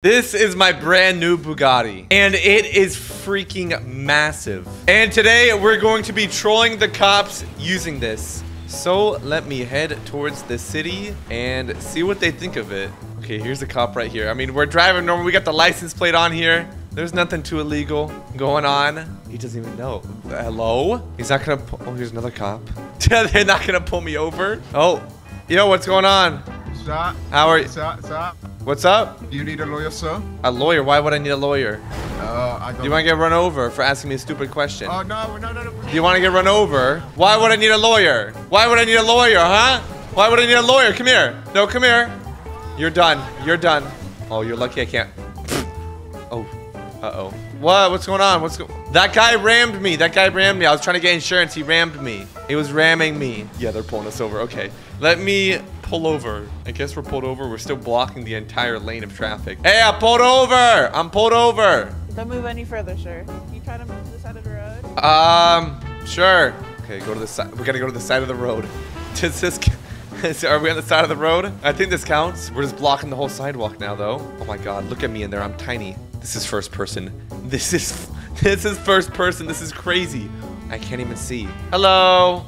This is my brand new Bugatti, and it is freaking massive. And today we're going to be trolling the cops using this. So let me head towards the city and see what they think of it. Okay, here's a cop right here. I mean, we're driving normal. We got the license plate on here. There's nothing too illegal going on. He doesn't even know. Hello? He's not gonna. Oh, here's another cop. They're not gonna pull me over. Oh, yo, what's going on? Sir, How are you? sir, sir, What's up? do you need a lawyer, sir? A lawyer? Why would I need a lawyer? Uh, I don't. You want to get run over for asking me a stupid question? Oh no, no, no, no. Do you want to get run over? Why would I need a lawyer? Why would I need a lawyer, huh? Why would I need a lawyer? Come here. No, come here. You're done. You're done. Oh, you're lucky I can't. oh. Uh-oh. What? What's going on? What's go That guy rammed me. That guy rammed me. I was trying to get insurance. He rammed me. He was ramming me. Yeah, they're pulling us over. Okay. Let me pull over. I guess we're pulled over. We're still blocking the entire lane of traffic. Hey, I pulled over. I'm pulled over. Don't move any further, sir. Can you try to move to the side of the road? Um, sure. Okay, go to the side. We gotta go to the side of the road. Does this? Are we on the side of the road? I think this counts. We're just blocking the whole sidewalk now, though. Oh my God! Look at me in there. I'm tiny. This is first person. This is this is first person. This is crazy. I can't even see. Hello.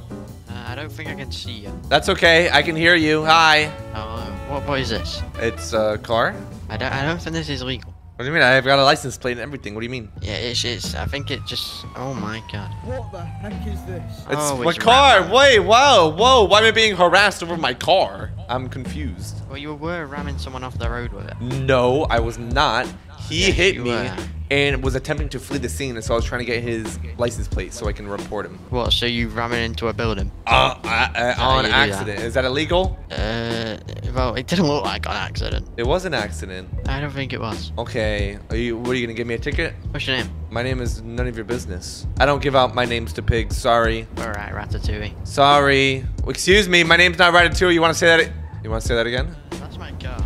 Uh, I don't think I can see you. That's okay. I can hear you. Hi. Oh, what, what is this? It's a car. I don't, I don't think this is legal. What do you mean? I've got a license plate and everything. What do you mean? Yeah, it's, it's, I think it just, oh my god. What the heck is this? It's Oh, my it's car. ram- Wait. Whoa. Whoa. Why am I being harassed over my car? I'm confused. Well, you were ramming someone off the road with it. No, I was not. He Yes, hit me were. and was attempting to flee the scene, and so I was trying to get his license plate so I can report him. What, so you ramming into a building? Uh, uh, how on do that? accident. Is that illegal? Uh, well, it didn't look like an accident. It was an accident. I don't think it was. Okay. Are you? What are you gonna give me a ticket? What's your name? My name is none of your business. I don't give out my names to pigs. Sorry. Alright, Ratatouille. Sorry. Excuse me. My name's not Ratatouille. You want to say that? You want to say that again? That's my car.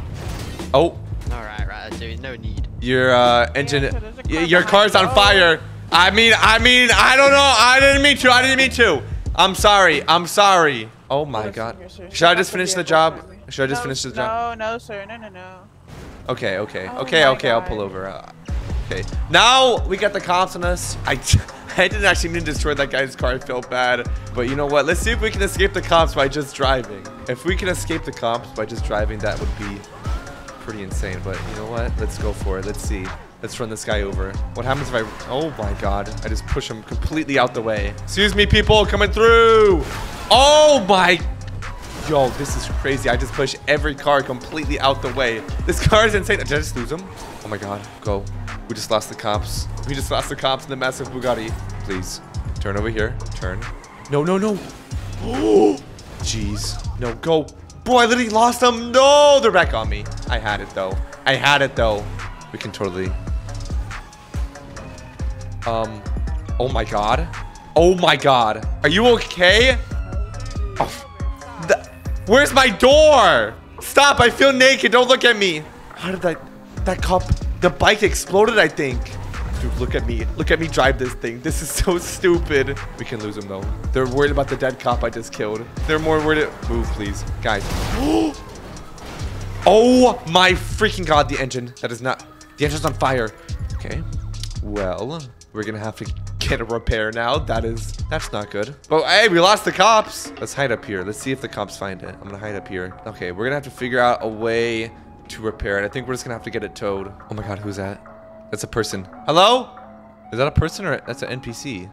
Oh, Alright, Ratatouille, no need. Your uh, engine. so there's a y- car your car's on fire. I mean, I mean, I don't know. I didn't mean to. I didn't mean to. I'm sorry. I'm sorry. Oh my god. Should I just finish the job? Should I just finish the job? No, no, sir. No, no, no. Okay, okay. Oh Okay, okay. I'll pull over. Uh, okay. Now we got the cops on us. I, I didn't actually mean to destroy that guy's car. I felt bad. But you know what? Let's see if we can escape the cops by just driving. If we can escape the cops by just driving, that would be pretty insane. But you know what? Let's go for it. Let's see. Let's run this guy over. What happens if I... Oh my god. I just push him completely out the way. Excuse me, people. Coming through. Oh my... Yo, this is crazy. I just pushed every car completely out the way. This car is insane. Did I just lose him? Oh my god. Go. We just lost the cops. We just lost the cops in the massive Bugatti. Please. Turn over here. Turn. No, no, no. Oh, jeez. No, go. Bro, I literally lost them. No, they're back on me. I had it, though. I had it, though. We can totally... Um, oh my god. Oh my god. Are you okay? Oh, the- where's my door? Stop, I feel naked. Don't look at me. How did that, that cop, the bike exploded, I think. Dude, look at me. Look at me drive this thing. This is so stupid. We can lose him, though. They're worried about the dead cop I just killed. They're more worried. Move, please. Guys. oh my freaking god, the engine. That is not, the engine's on fire. Okay. Well, we're gonna have to get a repair now. That is, that's not good. But hey, we lost the cops. Let's hide up here. Let's see if the cops find it. I'm gonna hide up here. Okay, we're gonna have to figure out a way to repair it. I think we're just gonna have to get it towed. Oh my god, who's that? That's a person. Hello? Is that a person or that's an NPC?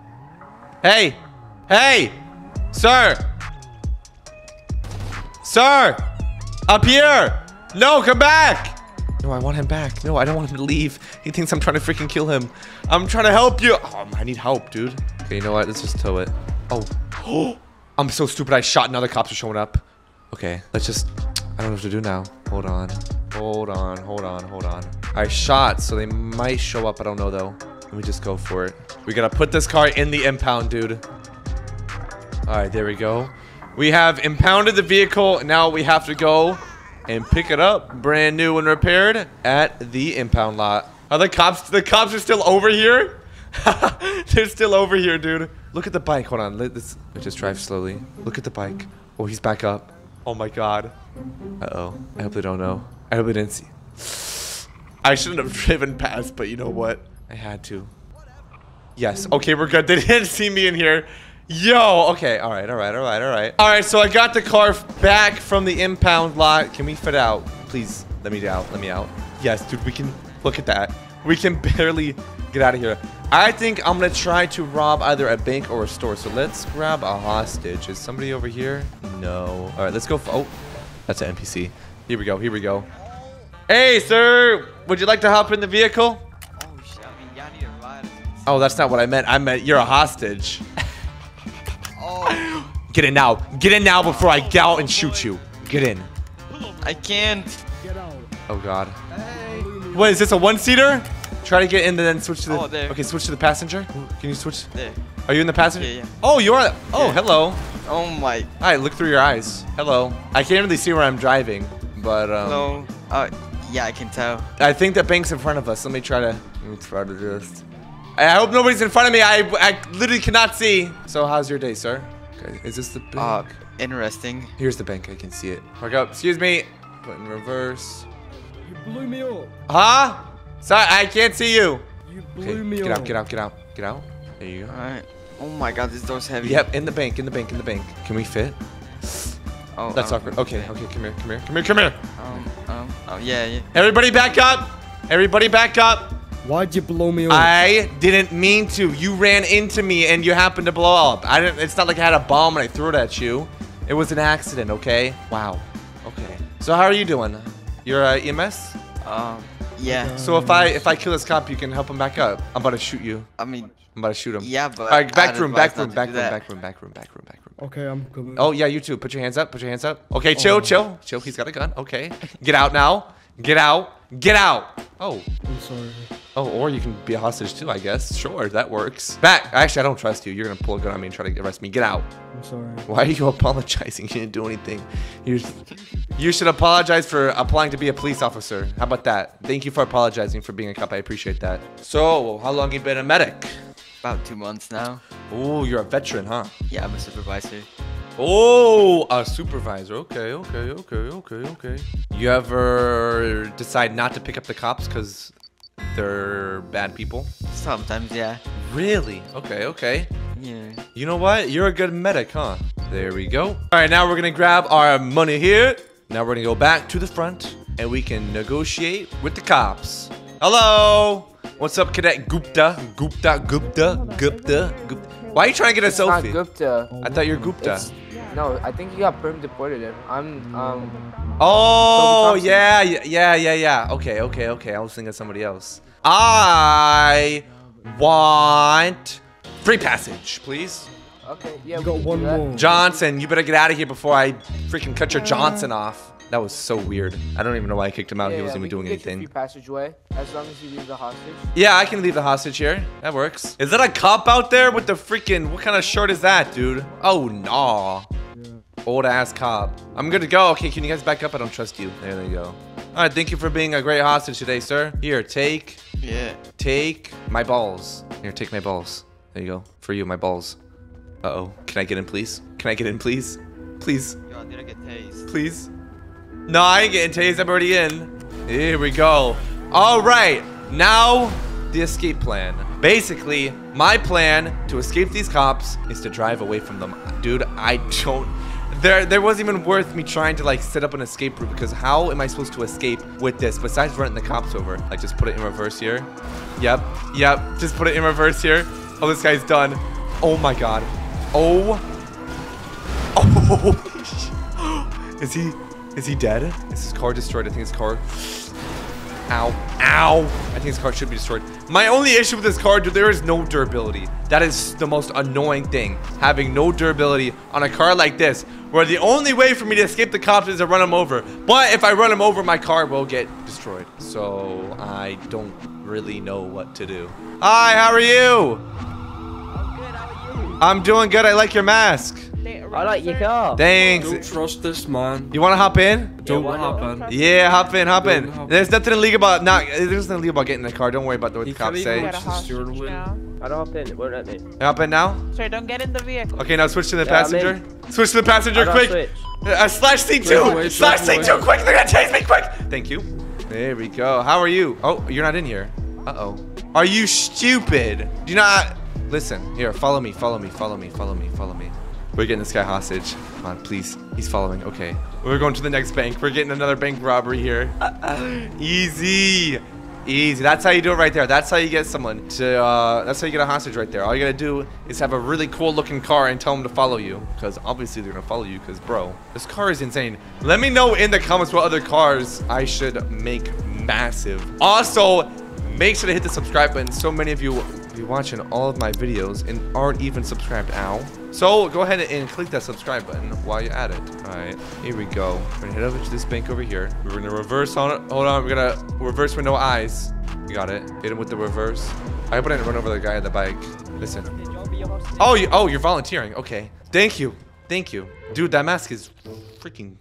Hey! Hey! Sir! Sir! Up here! No, come back! No, I want him back. No, I don't want him to leave. He thinks I'm trying to freaking kill him. I'm trying to help you. Oh, I need help, dude. Okay, you know what? Let's just tow it. Oh. I'm so stupid. I shot and now the cops are showing up. Okay, let's just... I don't know what to do now. Hold on. Hold on, hold on, hold on. I shot, so they might show up. I don't know, though. Let me just go for it. We gotta put this car in the impound, dude. All right, there we go. We have impounded the vehicle. Now we have to go and pick it up, brand new and repaired, at the impound lot. Are the cops? The cops are still over here. They're still over here, dude. Look at the bike. Hold on. Let's just drive slowly. Look at the bike. Oh, he's back up. Oh my god. Uh oh. I hope they don't know. I hope they didn't see. I shouldn't have driven past, but you know what? I had to. Yes. Okay, we're good. They didn't see me in here. Yo. Okay. All right. All right. All right. All right. All right. So I got the car back from the impound lot. Can we fit out? Please let me out. Let me out. Yes, dude. We can. Look at that. We can barely get out of here. I think I'm gonna try to rob either a bank or a store. So let's grab a hostage. Is somebody over here? No. All right. Let's go. f- Oh, that's an NPC. Here we go. Here we go. Hey, sir. Would you like to hop in the vehicle? Oh shit, I mean, y'all need a ride. Oh, that's not what I meant. I meant you're a hostage. Oh, Get in now. Get in now before I get out and shoot you. Get in. I can't. Get out. Oh God. What is this? A one-seater? Try to get in, and then switch to the. Oh, there. Okay, switch to the passenger. Can you switch? There. Are you in the passenger? Yeah, yeah. Oh, you are. Oh, Yeah. hello. Oh my. All right, Look through your eyes. Hello. I can't really see where I'm driving, but um, Hello. Uh, yeah, I can tell. I think the bank's in front of us. Let me try to. Let me try to just. I hope nobody's in front of me. I I literally cannot see. So how's your day, sir? Okay. Is this the bank? Uh, interesting. Here's the bank. I can see it. Park up. Excuse me. Put in reverse. You blew me up. Huh? Sorry, I can't see you. You Okay, blew me get up. out, get out, get out, get out. There you go. Alright. Oh my god, this door's heavy. Yep, in the bank, in the bank, in the bank. Can we fit? Oh, That's um, awkward. Okay, okay, come here, come here, come here, come here. Um, um, oh yeah, yeah. Everybody back up. Everybody back up. Why'd you blow me up? I didn't mean to. You ran into me and you happened to blow up. I didn't. It's not like I had a bomb and I threw it at you. It was an accident. Okay. Wow. Okay. So how are you doing? You're uh, EMS. Um, yeah. So if I um, if I kill this cop, you can help him back up. I'm about to shoot you. I mean, I'm about to shoot him. yeah, but. All right, back room, back room, back room, back room, back room, back room, back room. okay, I'm coming. Oh yeah, you too. Put your hands up. Put your hands up. Okay, chill, chill, chill. He's got a gun. Okay, get out now. Get out. Get out. Oh, I'm sorry. Oh, or you can be a hostage too, I guess. Sure, that works. Back. Actually, I don't trust you. You're gonna pull a gun on me and try to arrest me. Get out. I'm sorry. Why are you apologizing? You didn't do anything. You, you should apologize for applying to be a police officer. How about that? Thank you for apologizing for being a cop. I appreciate that. So, how long you been a medic? About two months now. Oh, you're a veteran, huh? Yeah, I'm a supervisor. Oh, a supervisor. Okay, okay, okay, okay, okay. You ever decide not to pick up the cops because they're bad people? Sometimes, yeah. Really? Okay, okay. Yeah. You know what? You're a good medic, huh? There we go. All right, now we're gonna grab our money here. Now we're gonna go back to the front and we can negotiate with the cops. Hello. What's up, Cadet Gupta? Gupta, Gupta, Gupta, Gupta. Why are you trying to get a It's not selfie? Gupta. I thought you're Gupta. It's, no, I think you got perm deported. Him. I'm um. Oh, yeah, yeah, yeah, yeah, yeah. Okay, okay, okay. I was thinking of somebody else. I want free passage, please. Okay, yeah. You we got can do one that. more. Johnson, you better get out of here before I freaking cut your Johnson off. That was so weird. I don't even know why I kicked him out. Yeah, he wasn't we even doing can get anything. Free passageway, as long as you leave the hostage. Yeah, I can leave the hostage here. That works. Is that a cop out there with the freaking? What kind of shirt is that, dude? Oh no. Old ass cop. I'm good to go. Okay, can you guys back up? I don't trust you. There they go. All right, thank you for being a great hostage today, sir. Here, take, Yeah. take my balls. Here, take my balls. There you go. For you, my balls. Uh-oh. Can I get in, please? Can I get in, please? Please. God, did I get tased? Please. No, I ain't getting tased. I'm already in. Here we go. All right. Now, the escape plan. Basically, my plan to escape these cops is to drive away from them. Dude, I don't... There, there wasn't even worth me trying to like set up an escape route because how am I supposed to escape with this besides running the cops over? Like just put it in reverse here. Yep, yep. Just put it in reverse here. Oh, this guy's done. Oh my god. Oh. Oh. Is he is he dead? Is his car destroyed? I think his car. Ow. Ow. I think this car should be destroyed. My only issue with this car, dude, there is no durability. That is the most annoying thing. Having no durability on a car like this, where the only way for me to escape the cops is to run them over. But if I run them over, my car will get destroyed. So I don't really know what to do. Hi, how are you? I'm good. How are you? I'm doing good. I like your mask. They I like your car. Thanks. Don't trust this man. You want to hop in? Don't why not? happen. Yeah, hop in, hop in. Don't hop There's nothing illegal about not. There's nothing illegal about getting in the car. Don't worry about what the cops say. even got a Watch the steering hostage wheel. I don't hop in. It won't let me. Hop in now. Sir, don't get in the vehicle. Okay, now switch to the Yeah, passenger. Switch to the passenger, I quick. switch. Uh, slash C2. Switch away, slash switch C2, away. quick. They're gonna chase me, quick. Thank you. There we go. How are you? Oh, you're not in here. Uh-oh. Are you stupid? Do you not... Listen, here, follow me, follow me, follow me, follow me, follow me. We're getting this guy hostage. Come on, please. He's following. Okay. We're going to the next bank. We're getting another bank robbery here. Easy. Easy. That's how you do it right there. That's how you get someone to, uh, that's how you get a hostage right there. All you gotta do is have a really cool looking car and tell them to follow you. Because obviously they're gonna follow you because, bro, this car is insane. Let me know in the comments what other cars I should make massive. Also, make sure to hit the subscribe button. So many of you be watching all of my videos and aren't even subscribed. Ow. So go ahead and click that subscribe button while you're at it. All right, here we go. We're gonna head over to this bank over here. We're gonna reverse on it. Hold on, we're gonna reverse with no eyes. You got it. Hit him with the reverse. I hope I didn't run over the guy on the bike. Listen. Oh, you, oh, you're volunteering. Okay. Thank you. Thank you. Dude, that mask is freaking...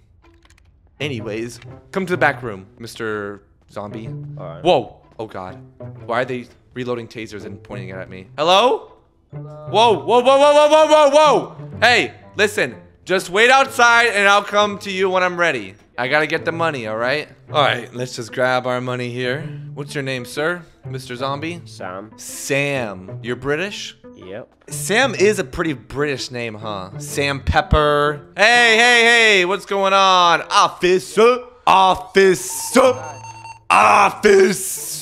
Anyways, come to the back room, Mr. Zombie. Whoa. Oh, God. Why are they reloading tasers and pointing it at me? Hello? Whoa, whoa, whoa, whoa, whoa, whoa, whoa, whoa! Hey, listen. Just wait outside and I'll come to you when I'm ready. I gotta get the money, alright? Alright, let's just grab our money here. What's your name, sir? Mr. Zombie? Sam. Sam. You're British? Yep. Sam is a pretty British name, huh? Sam Pepper. Hey, hey, hey, what's going on? Officer, officer, officer.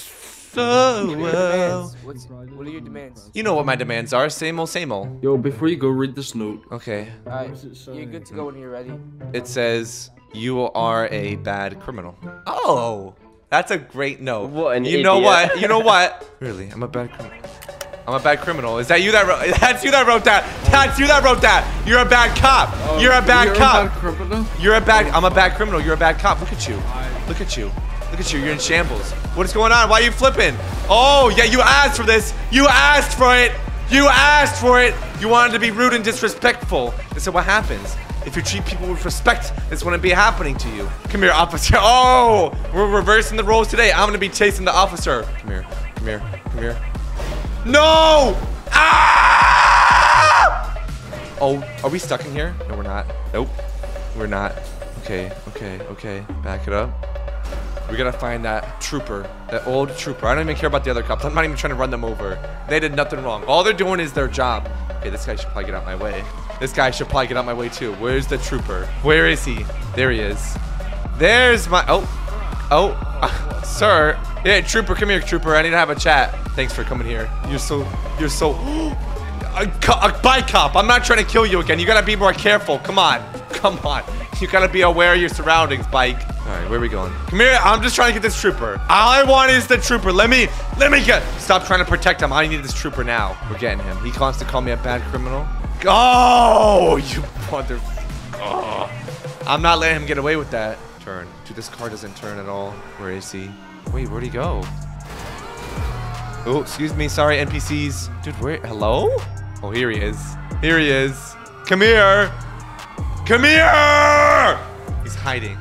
What are Well. What's, what are your demands? You know what my demands are. Same old, same old. Yo, before you go, read this note. Okay. Alright, does it say? you're good to go when you're ready. It says, you are a bad criminal. Oh, that's a great note. What an You know what? You know what? really, I'm a bad criminal. I'm a bad criminal. Is that you that wrote? That's you that wrote that. That's you that wrote that. You're a bad cop. Oh, you're a bad You're cop. a bad criminal? You're a bad. I'm a bad criminal. You're a bad cop. Look at you. Look at you. Look at you. You're in shambles. What is going on? Why are you flipping? Oh, yeah, you asked for this. You asked for it. You asked for it. You wanted to be rude and disrespectful. And so what happens. If you treat people with respect, this wouldn't be happening to you. Come here, officer. Oh, we're reversing the roles today. I'm gonna be chasing the officer. Come here. Come here. Come here. No! Ah! Oh, are we stuck in here? No, we're not. Nope. We're not. Okay, okay, okay. Back it up. We gotta find that trooper, that old trooper. I don't even care about the other cops. I'm not even trying to run them over. They did nothing wrong. All they're doing is their job. Okay, this guy should probably get out my way. This guy should probably get out my way too. Where's the trooper? Where is he? There he is. There's my. Oh, oh, sir. Yeah, trooper, come here, trooper. I need to have a chat. Thanks for coming here. You're so, you're so. A, a bike cop. I'm not trying to kill you again. You gotta be more careful. Come on. Come on. You gotta be aware of your surroundings, bike. All right, where are we going? Come here. I'm just trying to get this trooper. All I want is the trooper. Let me, let me get. Stop trying to protect him. I need this trooper now. We're getting him. He wants to call me a bad criminal. Oh, you mother. Oh. I'm not letting him get away with that. Turn. Dude, this car doesn't turn at all. Where is he? Wait, where'd he go? Oh, excuse me. Sorry, NPCs. Dude, where? Hello? Oh, here he is. Here he is. Come here. Come here. He's hiding.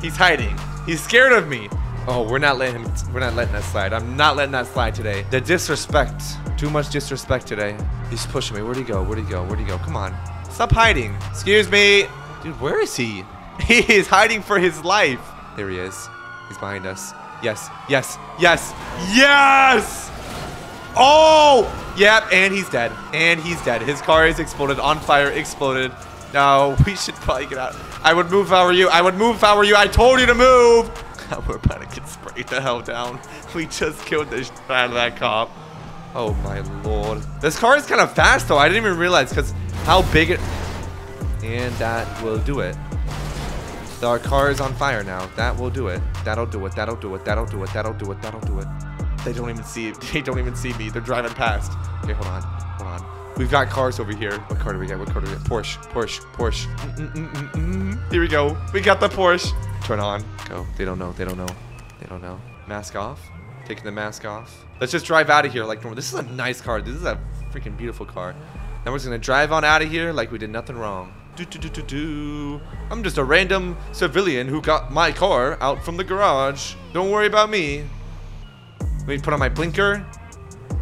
He's hiding. He's scared of me. Oh, we're not letting him. We're not letting that slide. I'm not letting that slide today. The disrespect. Too much disrespect today. He's pushing me. Where'd he go? Where'd he go? Where'd he go? Come on. Stop hiding. Excuse me. Dude, where is he? He is hiding for his life. There he is. He's behind us. Yes. Yes. Yes. Yes. Oh! Yep, and he's dead. And he's dead. His car is exploded. On fire. Exploded. No, we should probably get out. I would move if I were you. I would move if I were you. I told you to move. We're about to get sprayed the hell down. We just killed the shit out of that cop. Oh my lord. This car is kind of fast though. I didn't even realize because how big it... And that will do it. Our car is on fire now. That will do it. That'll do it. That'll do it. That'll do it. That'll do it. That'll do it. They don't even see. They don't even see me. They're driving past. Okay, hold on. Hold on. We've got cars over here. What car do we get? What car do we get? Porsche. Porsche. Porsche. Mm, mm, mm. Here we go. We got the Porsche. Turn on. Go. They don't know. They don't know. They don't know. Mask off. Taking the mask off. Let's just drive out of here like normal. This is a nice car. This is a freaking beautiful car. Now we're just gonna drive on out of here like we did nothing wrong. Do, do, do, do, do. I'm just a random civilian who got my car out from the garage. Don't worry about me. Let me put on my blinker.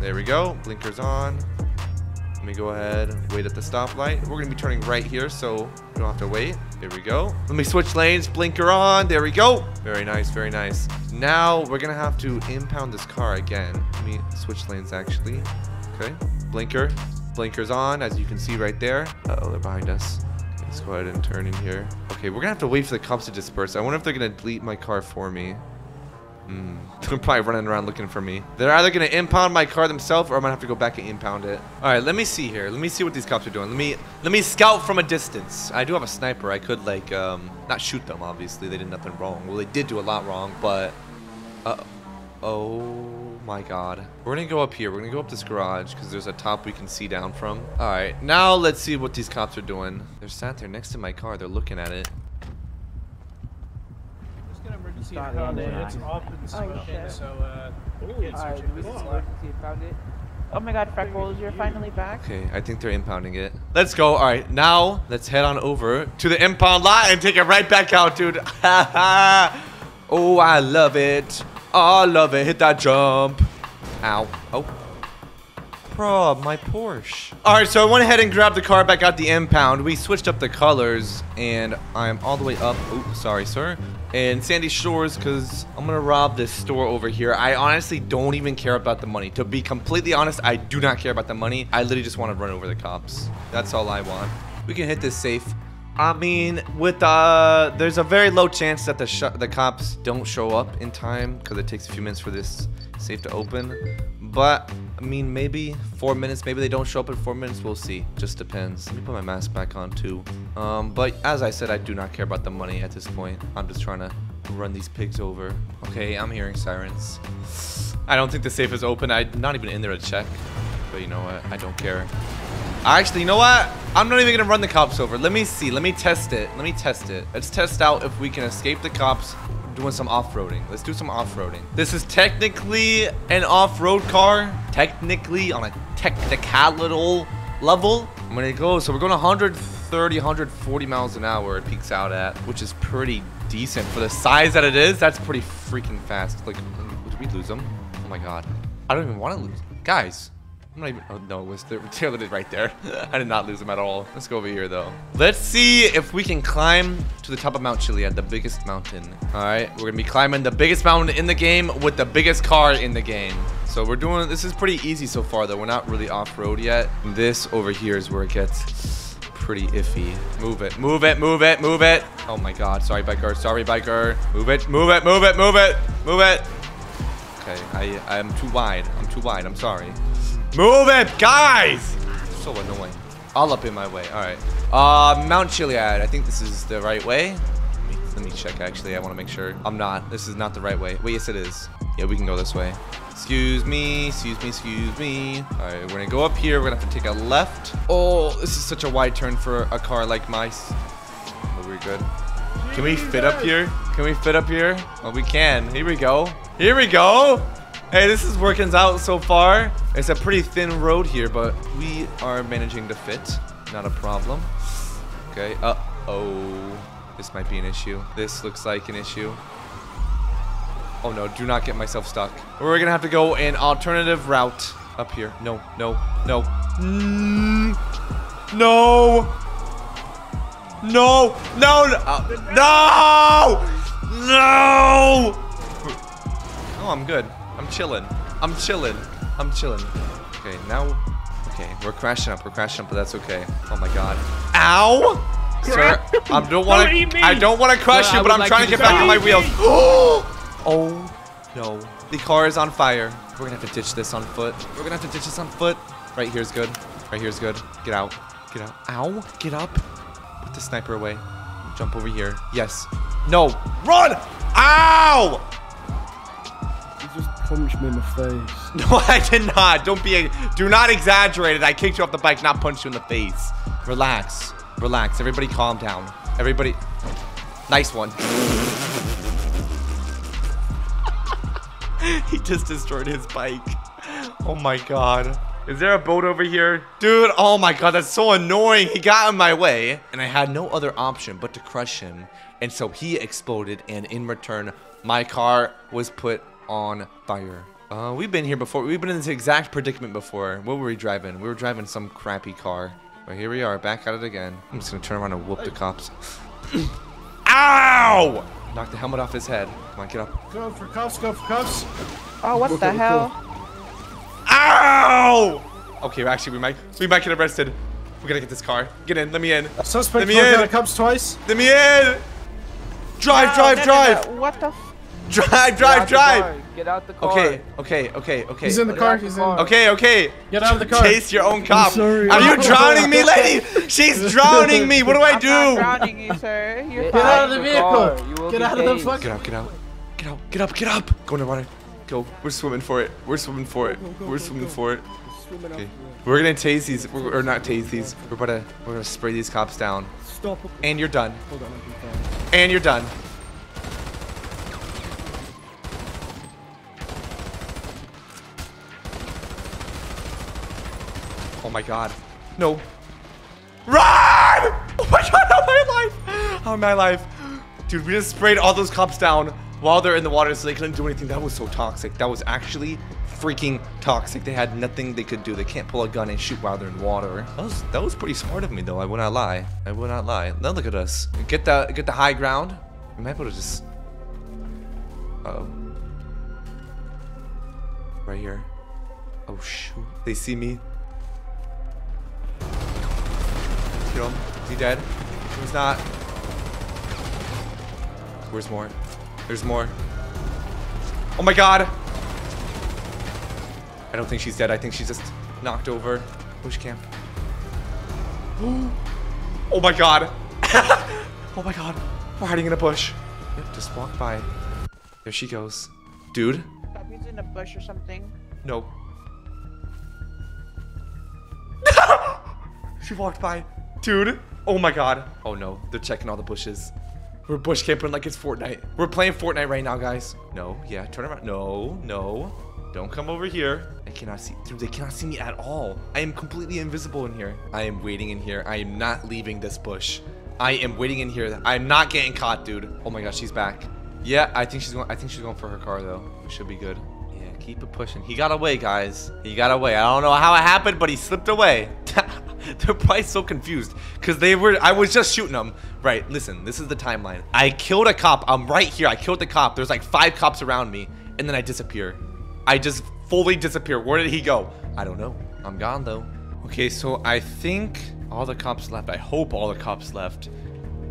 There we go. Blinker's on. Let me go ahead, wait at the stoplight. We're gonna be turning right here, so we don't have to wait. Here we go. Let me switch lanes. Blinker on. There we go. Very nice. Very nice. Now we're to have to impound this car again. Let me switch lanes actually. Okay. Blinker. Blinkers on, as you can see right there. Uh oh they're behind us. Let's go ahead and turn in here. Okay, we're gonna have to wait for the cops to disperse. I wonder if they're gonna delete my car for me. Hmm. They're probably running around looking for me. They're either gonna impound my car themselves, or I'm gonna have to go back and impound it. All right, let me see here. Let me see what these cops are doing. Let me let me scout from a distance. I do have a sniper. I could like um not shoot them. Obviously, they did nothing wrong. Well, they did do a lot wrong, but uh oh my god. We're gonna go up here. We're gonna go up this garage because there's a top we can see down from. All right, now let's see what these cops are doing. They're sat there next to my car. They're looking at it. Found it. It's up and Oh, shit. so uh, Alright, we just emergency found it. Oh my god, Freckles, you're finally back. Okay, I think they're impounding it. Let's go. All right, now let's head on over to the impound lot and take it right back out, dude. oh, I love it. I love it. Hit that jump. Ow. Oh. Bro, my Porsche. All right, so I went ahead and grabbed the car back out the impound. We switched up the colors, and I'm all the way up. Oh, sorry, sir. And Sandy Shores, because I'm going to rob this store over here. I honestly don't even care about the money. To be completely honest, I do not care about the money. I literally just want to run over the cops. That's all I want. We can hit this safe. I mean, with uh, there's a very low chance that the the cops don't show up in time because it takes a few minutes for this safe to open. But I mean, maybe four minutes. Maybe they don't show up in four minutes. We'll see. Just depends. Let me put my mask back on too. Um, but as I said, I do not care about the money at this point. I'm just trying to run these pigs over. Okay, I'm hearing sirens. I don't think the safe is open. I'm not even in there to check. But you know what? I don't care. Actually, you know what? I'm not even gonna run the cops over. Let me see. Let me test it. Let me test it. Let's test out if we can escape the cops doing some off-roading. Let's do some off-roading. This is technically an off-road car. Technically on a technical level. I'm gonna go. So we're going 130, 140 miles an hour. It peaks out at, which is pretty decent for the size that it is. That's pretty freaking fast. Like, did we lose them? Oh my god. I don't even want to lose. Guys, I'm not even. Oh no, it was the Taylor did right there. I did not lose him at all. Let's go over here though. Let's see if we can climb to the top of Mount Chiliad, the biggest mountain. All right, we're gonna be climbing the biggest mountain in the game with the biggest car in the game. So we're doing. This is pretty easy so far though. We're not really off road yet. This over here is where it gets pretty iffy. Move it, move it, move it, move it. Oh my God! Sorry, biker. Sorry, biker. Move it, move it, move it, move it, move it. Okay, I I'm too wide. I'm too wide. I'm sorry. Move it, guys! So annoying. All up in my way. All right. Uh, Mount Chiliad. I think this is the right way. Let me, let me check, actually. I want to make sure. I'm not. This is not the right way. Wait, yes, it is. Yeah, we can go this way. Excuse me. Excuse me. Excuse me. All right, we're going to go up here. We're going to have to take a left. Oh, this is such a wide turn for a car like my... Oh, we're good. Can we fit up here? Can we fit up here? Oh, we can. Here we go. Here we go. Hey, this is working out so far. It's a pretty thin road here, but we are managing to fit. Not a problem. Okay. Uh-oh. This might be an issue. This looks like an issue. Oh no, do not get myself stuck. We're gonna have to go an alternative route up here. No, no, no. Mm, no! No! No! No! Uh, no! No! Oh, I'm good. I'm chilling. I'm chilling. I'm chilling. Okay, now. Okay, we're crashing up. We're crashing up, but that's okay. Oh my god. Ow! Sir, I don't want to. I don't want to crush you, but I'm like trying to get back on my wheels. oh no! The car is on fire. We're gonna have to ditch this on foot. We're gonna have to ditch this on foot. Right here's good. Right here's good. Get out. Get out. Ow! Get up. Put the sniper away. Jump over here. Yes. No. Run! Ow! Punched me in the face. No, I did not. Don't be a. Do not exaggerate it. I kicked you off the bike, not punched you in the face. Relax. Relax. Everybody calm down. Everybody. Nice one. he just destroyed his bike. Oh my god. Is there a boat over here? Dude, oh my god, that's so annoying. He got in my way, and I had no other option but to crush him. And so he exploded, and in return, my car was put on fire. Uh, we've been here before. We've been in this exact predicament before. What were we driving? We were driving some crappy car. But here we are, back at it again. I'm just gonna turn around and whoop the cops. Ow! Knock the helmet off his head. Come on, get up. Go for cuffs, go for cuffs. Oh, what the hell? Ow! Okay, actually, we might we might get arrested. We gotta get this car. Get in. Let me in. Suspect Let me in. out of cuffs twice. Let me in. Drive, Oh, drive, no, no, drive, no. What the? F drive, drive, drive. Get out the car. Okay, okay, okay, okay. He's in the Get car. out the He's in. car. Okay, okay. Get out of the car. Chase your own cop. sorry. Are you drowning me, lady? She's drowning me. What do I I'm not do? drowning you, sir. You're Get Get fine. out of the vehicle. Get be out of the tased. fucking. Get out, get out. Get out, get up, get up. Go in the water. Go. We're swimming for it. We're swimming for it. We're swimming for it. Okay. We're gonna tase these, we're, or not tase these. We're about to, we're gonna spray these cops down. Stop. And you're done. Hold on, I'll be. And you're done. My god. No. Run! Oh my god, how am I alive? How am I alive? Dude, we just sprayed all those cops down while they're in the water so they couldn't do anything. That was so toxic. That was actually freaking toxic. They had nothing they could do. They can't pull a gun and shoot while they're in water. That was that was pretty smart of me though. I will not lie. I will not lie. Now look at us. Get the get the high ground. We might be able to just uh oh. Right here. Oh shoot. They see me. Kill him. Is he dead? He's not. Where's more? There's more. Oh my god! I don't think she's dead. I think she's just knocked over. Bush camp. Oh my god! oh my god! We're hiding in a bush. Yep, just walk by. There she goes. Dude? Stop using a bush or something. No. she walked by. Dude. Oh my god. Oh no. They're checking all the bushes. We're bush camping like it's Fortnite. We're playing Fortnite right now, guys. No. Yeah. Turn around. No. No. Don't come over here. I cannot see. Dude, they cannot see me at all. I am completely invisible in here. I am waiting in here. I am not leaving this bush. I am waiting in here. I'm not getting caught, dude. Oh my gosh, she's back. Yeah, I think she's going. I think she's going for her car though. We should be good. Yeah, keep it pushing. He got away, guys. He got away. I don't know how it happened, but he slipped away. They're probably so confused because they were. I was just shooting them. Right. Listen, this is the timeline. I killed a cop. I'm right here. I killed the cop. There's like five cops around me, and then I disappear. I just fully disappear. Where did he go? I don't know. I'm gone though. Okay, so I think all the cops left. I hope all the cops left.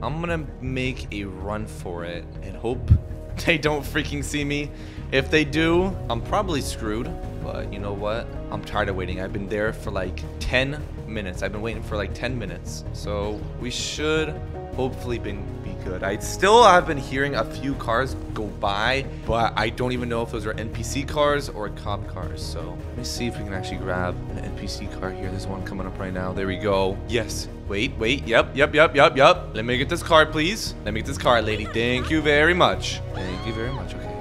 I'm gonna make a run for it and hope they don't freaking see me. If they do, I'm probably screwed. But you know what? I'm tired of waiting. I've been there for like 10 minutes. I've been waiting for like 10 minutes. So we should hopefully been be good. I still have been hearing a few cars go by, but I don't even know if those are NPC cars or cop cars. So let me see if we can actually grab an NPC car here. There's one coming up right now. There we go. Yes. Wait, wait. Yep, yep, yep, yep, yep. Let me get this card, please. Let me get this card, lady. Thank you very much. Thank you very much. Okay.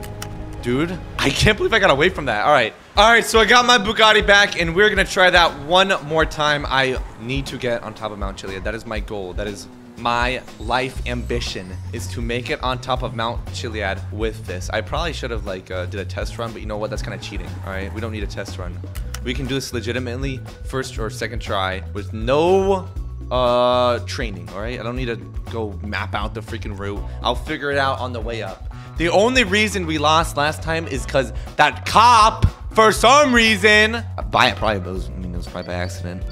Dude, I can't believe I got away from that. All right. All right, so I got my Bugatti back, and we're going to try that one more time. I need to get on top of Mount Chiliad. That is my goal. That is my life ambition is to make it on top of Mount Chiliad with this. I probably should have like uh, did a test run, but you know what? That's kind of cheating. All right, we don't need a test run. We can do this legitimately first or second try with no uh training. All right, I don't need to go map out the freaking route. I'll figure it out on the way up. The only reason we lost last time is because that cop, for some reason, by it probably was, I mean, it was probably by accident,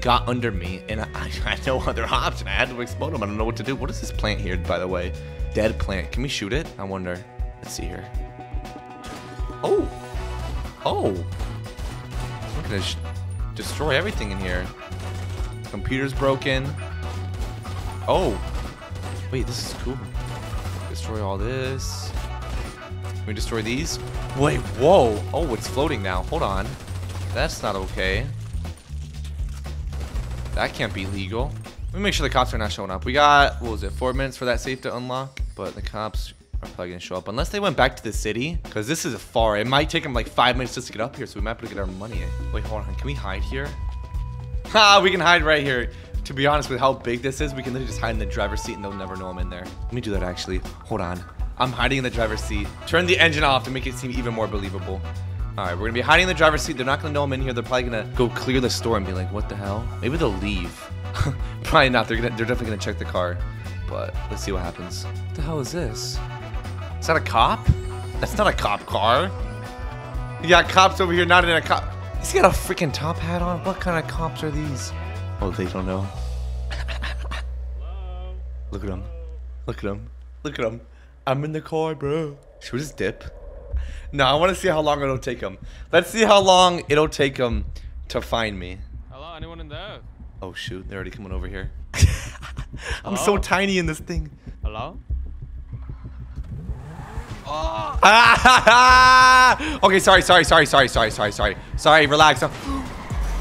got under me, and I, had no other option. I had to explode him. I don't know what to do. What is this plant here, by the way? Dead plant. Can we shoot it? I wonder. Let's see here. Oh. Oh. We're gonna destroy everything in here. Computer's broken. Oh. Wait, this is cool. Destroy all this. Can we destroy these? Wait, whoa. Oh, it's floating now. Hold on. That's not okay. That can't be legal. Let me make sure the cops are not showing up. We got, what was it, four minutes for that safe to unlock? But the cops are probably gonna show up. Unless they went back to the city. Because this is far. It might take them like five minutes just to get up here. So we might be able to get our money. Wait, hold on. Can we hide here? Ha, we can hide right here. To be honest with how big this is, we can literally just hide in the driver's seat and they'll never know I'm in there. Let me do that actually. Hold on. I'm hiding in the driver's seat. Turn the engine off to make it seem even more believable. All right, we're gonna be hiding in the driver's seat. They're not gonna know I'm in here. They're probably gonna go clear the store and be like, "What the hell?" Maybe they'll leave. probably not. They're gonna. They're definitely gonna check the car. but let's see what happens. What the hell is this? Is that a cop? That's not a cop car. You got cops over here not in a cop. He's got a freaking top hat on. What kind of cops are these? Oh, they don't know. Look at him. Look at him. Look at him. I'm in the car, bro. Should we just dip? No, I want to see how long it'll take him. Let's see how long it'll take him to find me. Hello, anyone in there? Oh shoot, they're already coming over here. I'm so tiny in this thing. Hello? Ah! okay, sorry, sorry, sorry, sorry, sorry, sorry, sorry. Sorry, relax.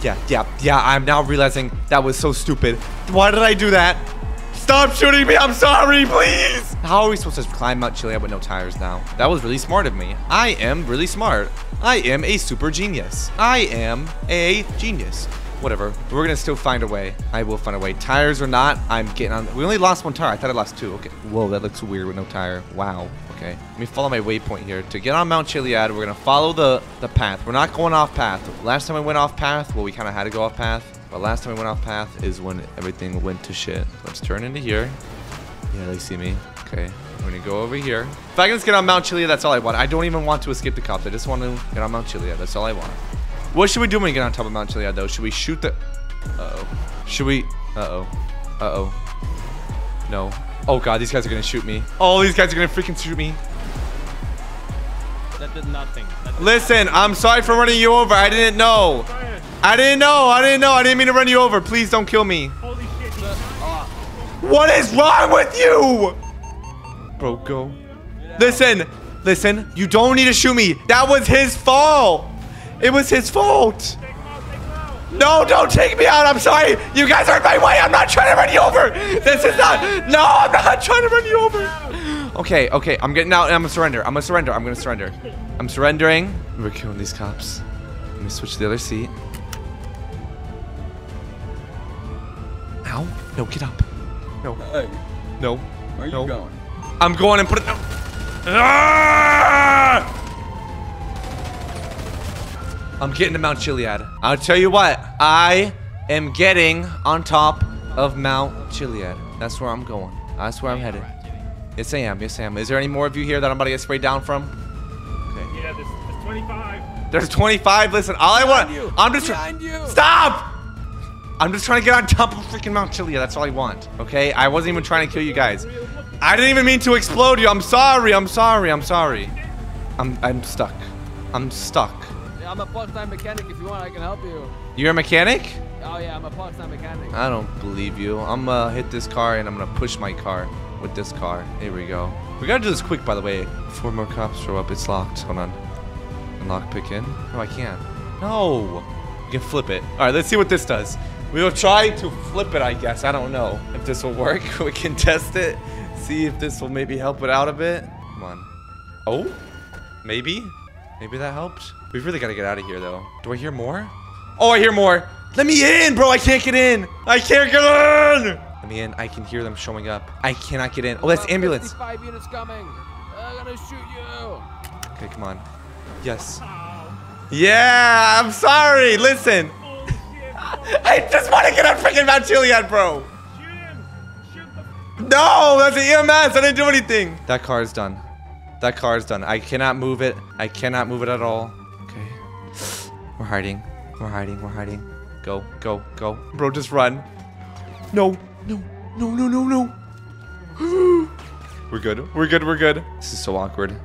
Yeah, yeah, yeah, I'm now realizing that was so stupid. Why did I do that? Stop shooting me, I'm sorry, please! How are we supposed to climb Mount Chiliad with no tires now? That was really smart of me. I am really smart. I am a super genius. I am a genius. Whatever. We're gonna still find a way. I will find a way. Tires or not, I'm getting on. We only lost one tire. I thought I lost two. Okay. Whoa, that looks weird with no tire. Wow. Okay. Let me follow my waypoint here. To get on Mount Chiliad, we're gonna follow the, the path. We're not going off path. Last time we went off path, well, we kind of had to go off path. But last time we went off path is when everything went to shit. Let's turn into here. Yeah, they see me. Okay. I'm gonna go over here. If I can just get on Mount Chiliad, that's all I want. I don't even want to escape the cops. I just want to get on Mount Chiliad. That's all I want. What should we do when we get on top of Mount Chiliad, though? Should we shoot the... Uh-oh. Should we... Uh-oh. Uh-oh. No. Oh, God. These guys are going to shoot me. Oh, these guys are going to freaking shoot me. That did nothing. That did Listen, I'm sorry for running you over. I didn't know. I didn't know. I didn't know. I didn't mean to run you over. Please don't kill me. Holy shit. What is wrong with you? Bro, go. Listen. Listen. You don't need to shoot me. That was his fault. It was his fault. No, don't take me out. I'm sorry. You guys are in my way. I'm not trying to run you over. This is not. No, I'm not trying to run you over. Okay, okay. I'm getting out and I'm gonna surrender. I'm gonna surrender. I'm gonna surrender. I'm surrendering. We're killing these cops. Let me switch to the other seat. Ow. No, get up. No. Hey, No. where you No. going? I'm going and put it. Ah! I'm getting to Mount Chiliad. I'll tell you what. I am getting on top of Mount Chiliad. That's where I'm going. That's where I'm headed. Yes, I am. Yes, I am. Is there any more of you here that I'm about to get sprayed down from? Okay. Yeah, there's, there's 25. There's 25. Listen, all I want. I'm just. Behind you! Stop! I'm just trying to get on top of freaking Mount Chiliad. That's all I want. Okay? I wasn't even trying to kill you guys. I didn't even mean to explode you. I'm sorry. I'm sorry. I'm sorry. I'm I'm stuck. I'm stuck. Yeah, I'm a part-time mechanic. If you want, I can help you. You're a mechanic? Oh yeah, I'm a part-time mechanic. I don't believe you. I'm gonna hit this car and I'm gonna push my car with this car. Here we go. We gotta do this quick, by the way. Four more cops show up. It's locked. Hold on. Unlock pick in. No, I can't. No. You can flip it. All right, let's see what this does. We will try to flip it, I guess. I don't know if this will work. we can test it. See if this will maybe help it out a bit. Come on. Oh, maybe. Maybe that helped. We really gotta get out of here, though. Do I hear more? Oh, I hear more. Let me in, bro. I can't get in. I can't get in. Let me in. I can hear them showing up. I cannot get in. Oh, that's ambulance. 55 units coming. I'm gonna shoot you. Okay, come on. Yes. Yeah, I'm sorry. Listen. I just want to get on freaking Mount Chiliad, bro. No, that's an EMS. I didn't do anything. That car is done. That car is done. I cannot move it. I cannot move it at all. Okay. We're hiding. We're hiding. We're hiding. Go, go, go. Bro, just run. No, no, no, no, no, no. we're good. We're good. We're good. This is so awkward.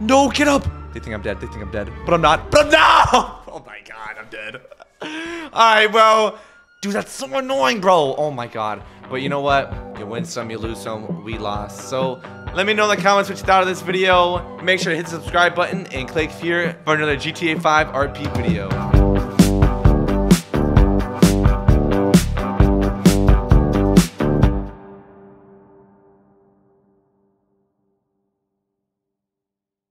No, get up. They think I'm dead. They think I'm dead. But I'm not. But I'm not. Oh my god, I'm dead. Alright, well. Dude, that's so annoying, bro. Oh my god. But you know what? You win some, you lose some. We lost. So let me know in the comments what you thought of this video. Make sure to hit the subscribe button and click here for another GTA 5 RP video.